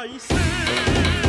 raiz.